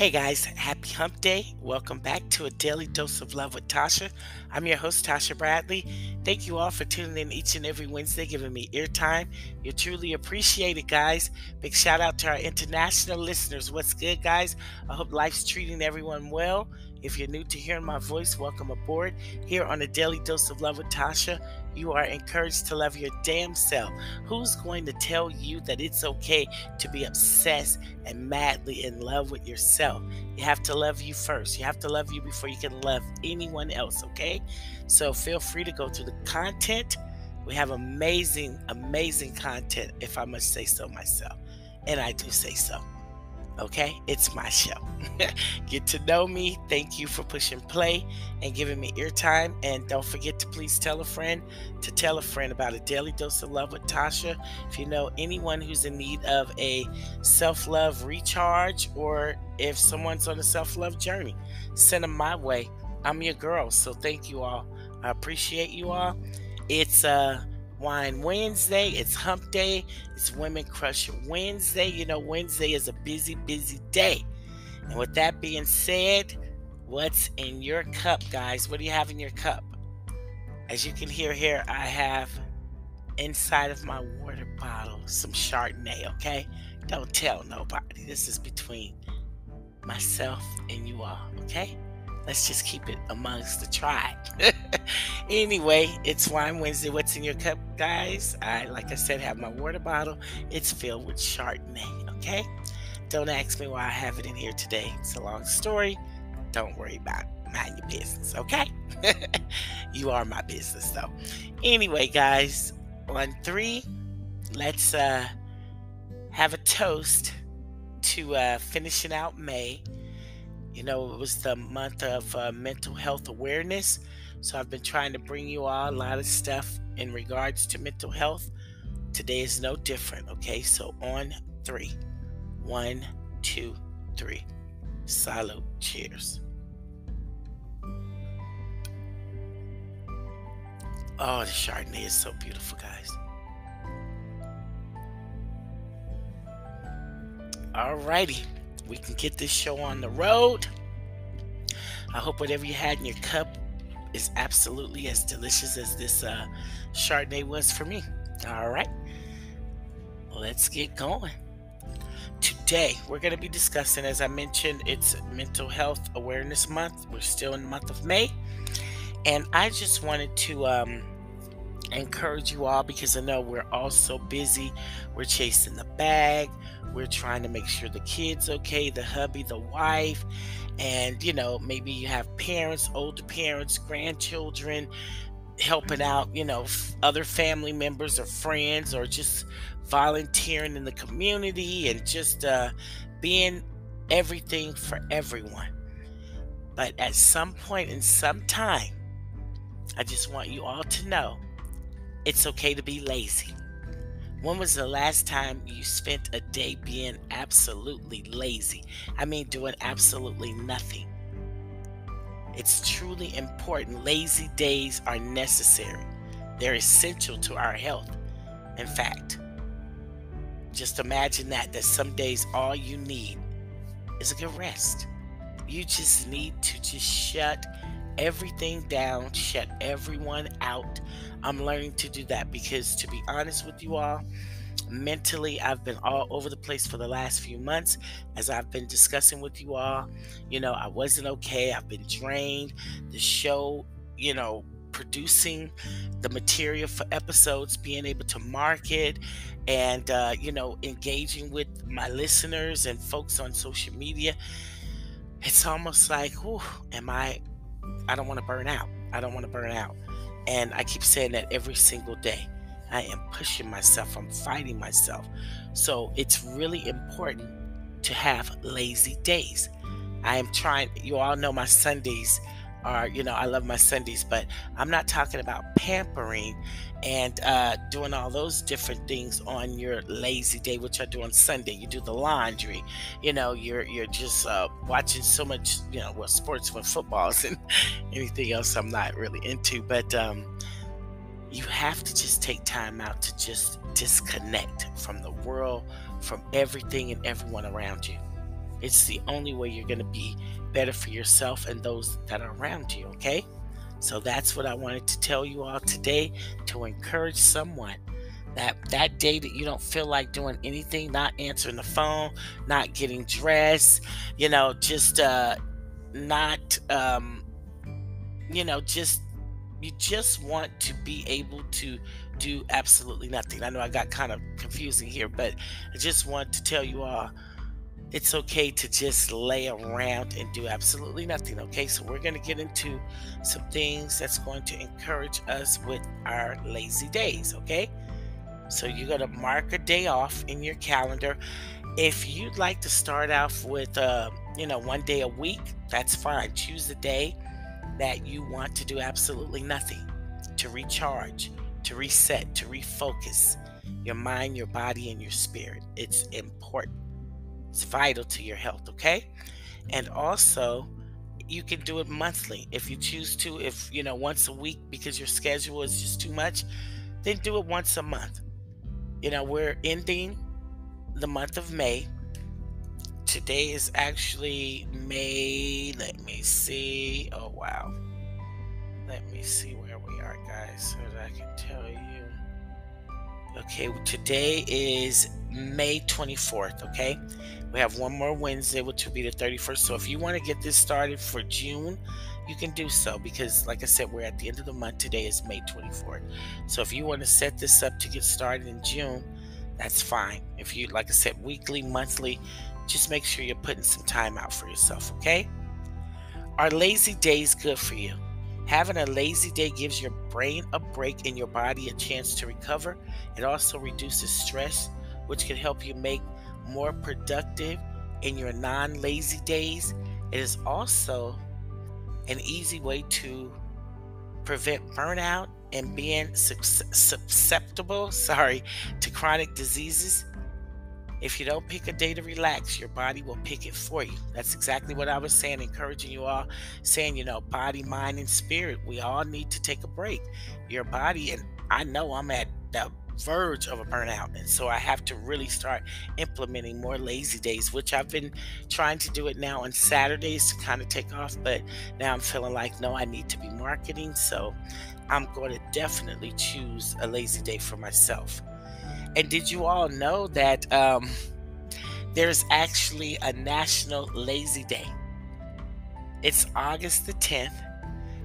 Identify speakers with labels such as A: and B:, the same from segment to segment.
A: Hey guys, happy hump day. Welcome back to a daily dose of love with Tatia. I'm your host, Tatia Bradley. Thank you all for tuning in each and every Wednesday, giving me ear time. You truly appreciate it, guys. Big shout out to our international listeners. What's good, guys? I hope life's treating everyone well. If you're new to hearing my voice, welcome aboard. Here on a daily dose of love with Tatia, you are encouraged to love your damn self. Who's going to tell you that it's okay to be obsessed and madly in love with yourself? You have to love you first. You have to love you before you can love anyone else, okay? So feel free to go to the content. We have amazing, amazing content, if I must say so myself. And I do say so. Okay, it's my show. Get to know me. Thank you for pushing play and giving me your eartime. And don't forget to please tell a friend to tell a friend about a daily dose of love with Tatia. If you know anyone who's in need of a self love recharge or if someone's on a self love journey, send them my way. I'm your girl. So thank you all. I appreciate you all. It's uh Wine Wednesday. It's Hump Day. It's Women Crush Wednesday. You know, Wednesday is a busy, busy day. And with that being said, what's in your cup, guys? What do you have in your cup? As you can hear here, I have inside of my water bottle some Chardonnay, okay? Don't tell nobody. This is between myself and you all, okay? Let's just keep it amongst the tribe. anyway, it's Wine Wednesday. What's in your cup, guys? I, like I said, have my water bottle. It's filled with Chardonnay, okay? Don't ask me why I have it in here today. It's a long story. Don't worry about it. Mind your business, okay? you are my business, though. Anyway, guys, on three, let's uh, have a toast to uh, finishing out May you know, it was the month of uh, mental health awareness. So I've been trying to bring you all a lot of stuff in regards to mental health. Today is no different. Okay, so on three. One, two, three. Salute. Cheers. Oh, the Chardonnay is so beautiful, guys. Alrighty we can get this show on the road. I hope whatever you had in your cup is absolutely as delicious as this uh, Chardonnay was for me. All right, let's get going. Today, we're going to be discussing, as I mentioned, it's Mental Health Awareness Month. We're still in the month of May. And I just wanted to um, encourage you all because I know we're all so busy. We're chasing the bag. We're trying to make sure the kids okay, the hubby, the wife, and you know, maybe you have parents, older parents, grandchildren helping out, you know, other family members or friends or just volunteering in the community and just uh, being everything for everyone. But at some point in some time, I just want you all to know it's okay to be lazy. When was the last time you spent a day being absolutely lazy? I mean, doing absolutely nothing. It's truly important. Lazy days are necessary, they're essential to our health. In fact, just imagine that, that some days all you need is a good rest. You just need to just shut everything down, shut everyone out. I'm learning to do that because, to be honest with you all, mentally I've been all over the place for the last few months as I've been discussing with you all. You know, I wasn't okay, I've been drained. The show, you know, producing the material for episodes, being able to market, and uh, you know, engaging with my listeners and folks on social media. It's almost like, whew, am I I don't want to burn out. I don't want to burn out. And I keep saying that every single day. I am pushing myself, I'm fighting myself. So it's really important to have lazy days. I am trying, you all know my Sundays are, you know, I love my Sundays, but I'm not talking about pampering and uh, doing all those different things on your lazy day, which I do on Sunday. You do the laundry, you know, you're you're just uh, watching so much, you know, well, sports when footballs and anything else I'm not really into, but um, you have to just take time out to just disconnect from the world, from everything and everyone around you. It's the only way you're going to be better for yourself and those that are around you, okay? So that's what I wanted to tell you all today to encourage someone that that day that you don't feel like doing anything, not answering the phone, not getting dressed, you know, just uh not um you know, just you just want to be able to do absolutely nothing. I know I got kind of confusing here, but I just want to tell you all it's okay to just lay around and do absolutely nothing. Okay, so we're going to get into some things that's going to encourage us with our lazy days. Okay, so you're going to mark a day off in your calendar. If you'd like to start off with, uh, you know, one day a week, that's fine. Choose a day that you want to do absolutely nothing to recharge, to reset, to refocus your mind, your body, and your spirit. It's important. It's vital to your health, okay? And also, you can do it monthly if you choose to. If you know, once a week because your schedule is just too much, then do it once a month. You know, we're ending the month of May. Today is actually May. Let me see. Oh, wow. Let me see where we are, guys, so that I can tell you. Okay, today is May 24th, okay? We have one more Wednesday, which will be the 31st. So if you want to get this started for June, you can do so because, like I said, we're at the end of the month. Today is May 24th. So if you want to set this up to get started in June, that's fine. If you, like I said, weekly, monthly, just make sure you're putting some time out for yourself, okay? Are lazy days good for you? Having a lazy day gives your brain a break and your body a chance to recover. It also reduces stress, which can help you make more productive in your non lazy days. It is also an easy way to prevent burnout and being susceptible, sorry, to chronic diseases. If you don't pick a day to relax, your body will pick it for you. That's exactly what I was saying, encouraging you all, saying, you know, body, mind, and spirit. We all need to take a break. Your body, and I know I'm at the verge of a burnout. And so I have to really start implementing more lazy days, which I've been trying to do it now on Saturdays to kind of take off. But now I'm feeling like, no, I need to be marketing. So I'm going to definitely choose a lazy day for myself. And did you all know that um, there's actually a National Lazy Day? It's August the 10th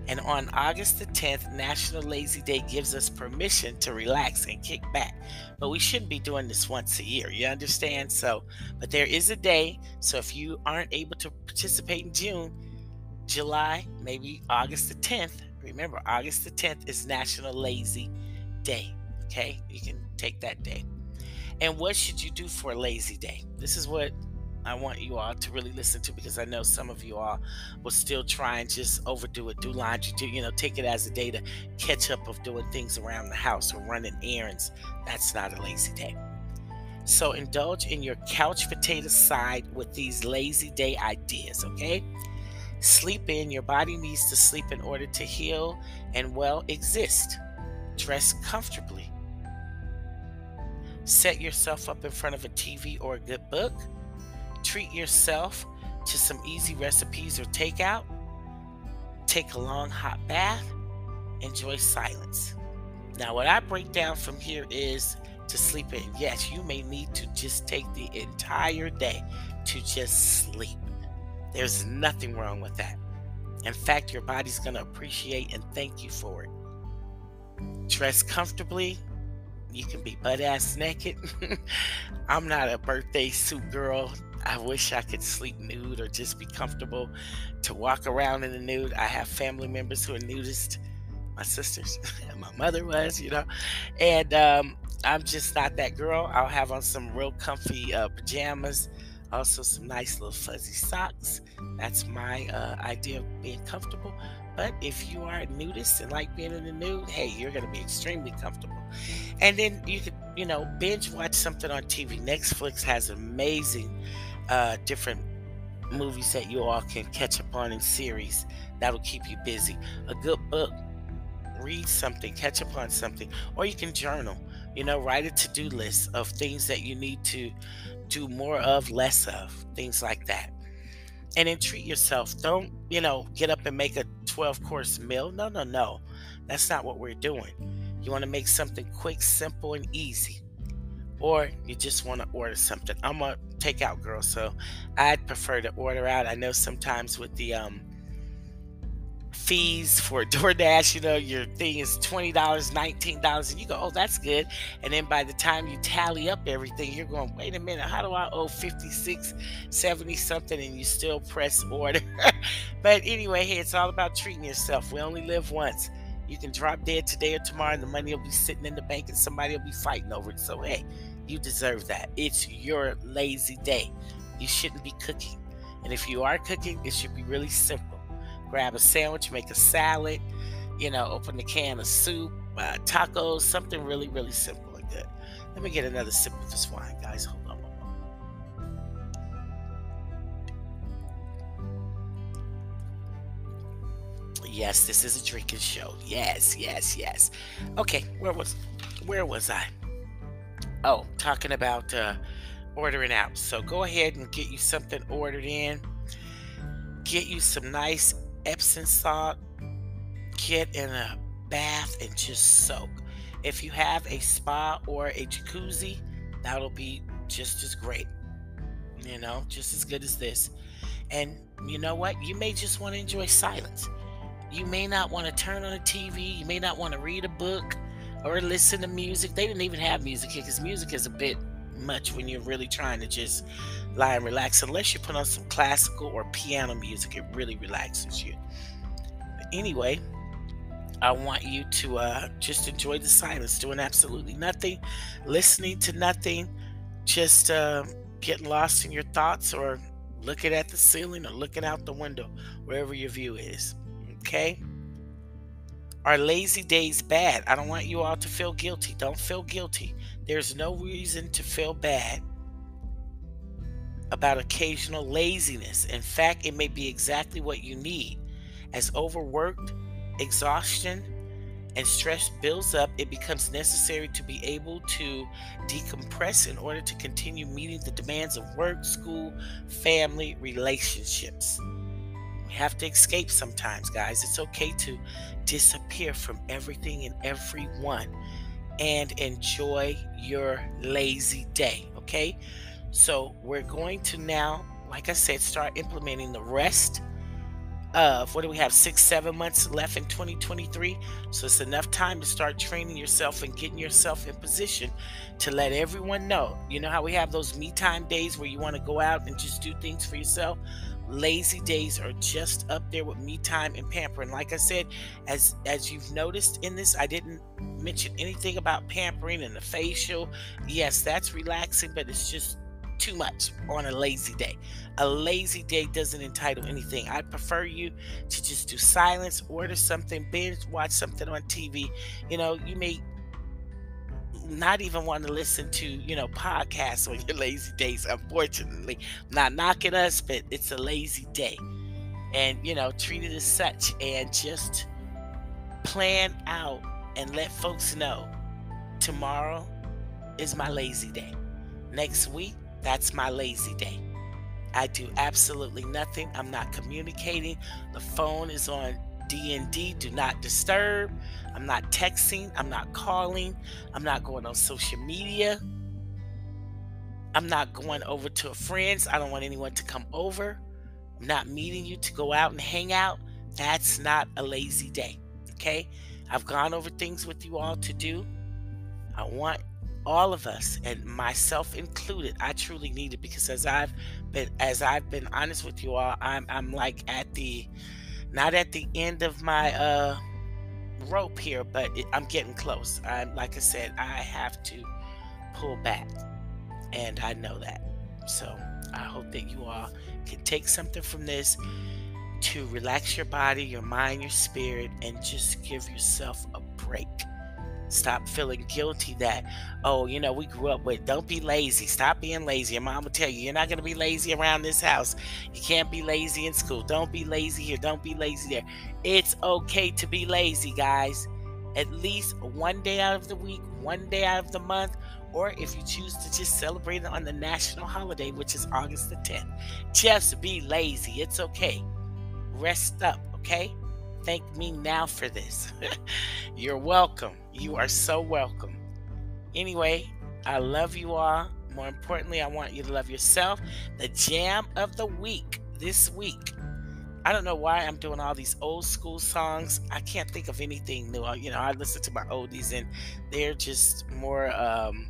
A: and on August the 10th, National Lazy Day gives us permission to relax and kick back. But we shouldn't be doing this once a year. You understand? So, but there is a day. So if you aren't able to participate in June, July, maybe August the 10th, remember, August the 10th is National Lazy Day. Okay? You can take that day. And what should you do for a lazy day? This is what I want you all to really listen to because I know some of you all will still try and just overdo it, do laundry, do you know, take it as a day to catch up of doing things around the house or running errands. That's not a lazy day. So indulge in your couch potato side with these lazy day ideas, okay? Sleep in. Your body needs to sleep in order to heal and well exist. Dress comfortably. Set yourself up in front of a TV or a good book treat yourself to some easy recipes or takeout, take a long hot bath, enjoy silence. Now, what I break down from here is to sleep in. Yes, you may need to just take the entire day to just sleep. There's nothing wrong with that. In fact, your body's going to appreciate and thank you for it. Dress comfortably. You can be butt ass naked. I'm not a birthday suit girl. I wish I could sleep nude or just be comfortable to walk around in the nude. I have family members who are nudists, my sisters, my mother was, you know, and um, I'm just not that girl. I'll have on some real comfy uh, pajamas, also some nice little fuzzy socks. That's my uh, idea of being comfortable. But if you are a nudist and like being in the nude, hey, you're going to be extremely comfortable. And then you could, you know, binge watch something on TV. Netflix has amazing uh, different movies that you all can catch up on in series that'll keep you busy. A good book, read something, catch up on something, or you can journal. You know, write a to do list of things that you need to do more of, less of, things like that. And then treat yourself. Don't, you know, get up and make a 12 course meal. No, no, no. That's not what we're doing. You want to make something quick, simple, and easy. Or you just want to order something. I'm a takeout girl, so I'd prefer to order out. I know sometimes with the um, fees for DoorDash, you know, your thing is $20, $19, and you go, oh, that's good. And then by the time you tally up everything, you're going, wait a minute, how do I owe 56, 70 something, and you still press order? but anyway, hey, it's all about treating yourself. We only live once. You can drop dead today or tomorrow, and the money will be sitting in the bank, and somebody will be fighting over it. So, hey, you deserve that. It's your lazy day. You shouldn't be cooking. And if you are cooking, it should be really simple grab a sandwich, make a salad, you know, open the can of soup, uh, tacos, something really, really simple and good. Let me get another sip of this wine, guys. Yes, this is a drinking show. Yes, yes, yes. Okay, where was where was I? Oh, talking about uh, ordering out. So go ahead and get you something ordered in. Get you some nice Epsom salt, get in a bath and just soak. If you have a spa or a jacuzzi, that'll be just as great. You know, just as good as this. And you know what? You may just want to enjoy silence. You may not want to turn on a TV. You may not want to read a book or listen to music. They didn't even have music here because music is a bit much when you're really trying to just lie and relax unless you put on some classical or piano music it really relaxes you but anyway i want you to uh, just enjoy the silence doing absolutely nothing listening to nothing just uh, getting lost in your thoughts or looking at the ceiling or looking out the window wherever your view is okay are lazy days bad? I don't want you all to feel guilty. Don't feel guilty. There's no reason to feel bad about occasional laziness. In fact, it may be exactly what you need. As overworked, exhaustion, and stress builds up, it becomes necessary to be able to decompress in order to continue meeting the demands of work, school, family, relationships. We have to escape sometimes, guys. It's okay to disappear from everything and everyone and enjoy your lazy day. Okay, so we're going to now, like I said, start implementing the rest of what do we have six seven months left in 2023 so it's enough time to start training yourself and getting yourself in position to let everyone know you know how we have those me time days where you want to go out and just do things for yourself lazy days are just up there with me time and pampering. Like i said as as you've noticed in this i didn't mention anything about pampering and the facial. Yes that's relaxing but it's just too much on a lazy day. A lazy day doesn't entitle anything. I prefer you to just do silence order something binge watch something on tv you know you may not even want to listen to, you know, podcasts on your lazy days, unfortunately. Not knocking us, but it's a lazy day. And, you know, treat it as such and just plan out and let folks know tomorrow is my lazy day. Next week, that's my lazy day. I do absolutely nothing. I'm not communicating. The phone is on DND, do not disturb. I'm not texting. I'm not calling. I'm not going on social media. I'm not going over to a friend's. I don't want anyone to come over. I'm not meeting you to go out and hang out. That's not a lazy day. Okay? I've gone over things with you all to do. I want all of us and myself included i truly need it because as i've been as i've been honest with you all i'm i'm like at the not at the end of my uh rope here, but it, I'm getting close. I'm like I said, I have to pull back, and I know that. So I hope that you all can take something from this to relax your body, your mind, your spirit, and just give yourself a break. Stop feeling guilty that, oh, you know, we grew up with don't be lazy. Stop being lazy. Your mom will tell you, you're not going to be lazy around this house. You can't be lazy in school. Don't be lazy here. Don't be lazy there. It's okay to be lazy, guys. at least one day out of the week, one day out of the month, or if you choose to just celebrate it on the national holiday, which is August the 10th. Just be lazy. It's okay. Rest up, okay? Thank me now for this. You're welcome. You are so welcome. Anyway, I love you all. More importantly, I want you to love yourself. The jam of the week this week. I don't know why I'm doing all these old school songs. I can't think of anything new. You know, I listen to my oldies and they're just more um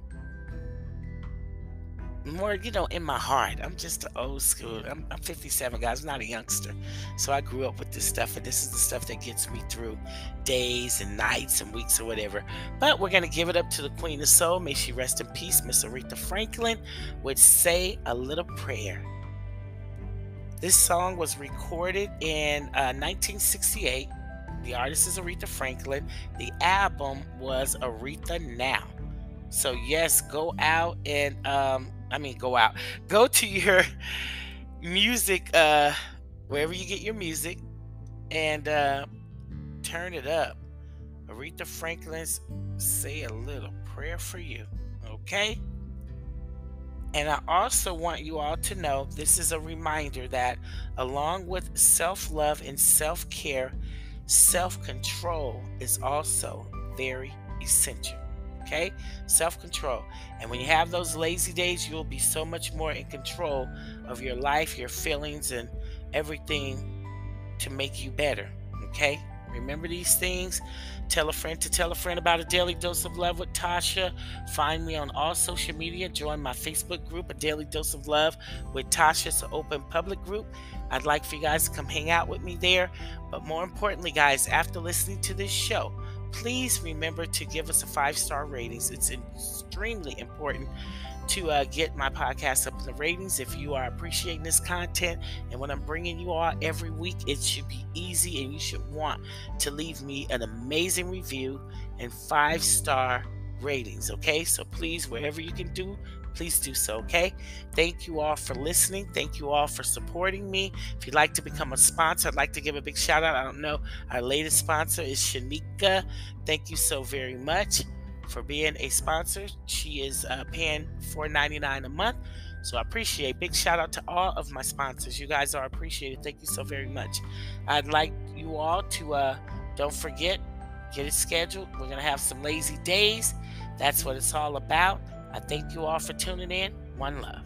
A: more, you know, in my heart. I'm just an old school. I'm, I'm 57, guys. I'm not a youngster. So I grew up with this stuff, and this is the stuff that gets me through days and nights and weeks or whatever. But we're going to give it up to the Queen of Soul. May she rest in peace, Miss Aretha Franklin, would say a little prayer. This song was recorded in uh, 1968. The artist is Aretha Franklin. The album was Aretha Now. So yes, go out and um, I mean go out. Go to your music uh, wherever you get your music and uh, turn it up. Aretha Franklin's say a little prayer for you. Okay? And I also want you all to know this is a reminder that along with self love and self care, self control is also very essential. Okay? Self control. And when you have those lazy days, you'll be so much more in control of your life, your feelings, and everything to make you better. Okay? Remember these things. Tell a friend to tell a friend about a daily dose of love with Tatia. Find me on all social media. Join my Facebook group, A Daily Dose of Love with Tatia. It's an open public group. I'd like for you guys to come hang out with me there. But more importantly, guys, after listening to this show, please remember to give us a five star ratings. It's extremely important to uh, get my podcast up in the ratings. If you are appreciating this content and what I'm bringing you all every week, it should be easy and you should want to leave me an amazing review and five star ratings. Okay, so please, wherever you can do, please do so. Okay, thank you all for listening. Thank you all for supporting me. If you'd like to become a sponsor, I'd like to give a big shout out. I don't know, our latest sponsor is Shanika. Thank you so very much for being a sponsor. She is uh, paying $4.99 a month. So I appreciate. Big shout out to all of my sponsors. You guys are appreciated. Thank you so very much. I'd like you all to uh, don't forget, get it scheduled. We're gonna have some lazy days. That's what it's all about. I thank you all for tuning in. One love.